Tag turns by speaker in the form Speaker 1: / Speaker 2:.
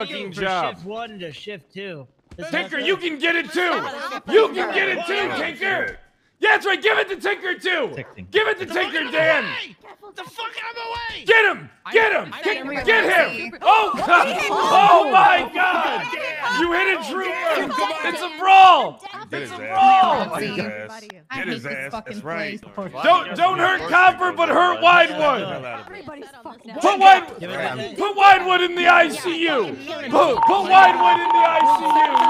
Speaker 1: fucking job.
Speaker 2: shift one to shift two. Isn't
Speaker 1: Tinker, you can get it too. You can get it too, Tinker. Yeah, that's right. Give it to Tinker too. Give it to Tinker, Dan.
Speaker 3: The fuck I'm away!
Speaker 1: Get him! Get him! Get,
Speaker 4: didn't
Speaker 1: oh,
Speaker 4: get
Speaker 1: him! Oh God! Oh my God! You hit a trooper! It's a brawl! It's a
Speaker 5: ass.
Speaker 1: brawl!
Speaker 5: Get his
Speaker 4: See?
Speaker 5: ass.
Speaker 4: I
Speaker 5: Get his
Speaker 4: this
Speaker 5: ass.
Speaker 4: fucking
Speaker 5: That's right.
Speaker 1: Don't don't hurt Copper, but hurt Widewood.
Speaker 6: Everybody's
Speaker 1: Put Wide
Speaker 2: Give it to Dan.
Speaker 1: put Widewood in the ICU. Put put Widewood in the ICU. Yeah.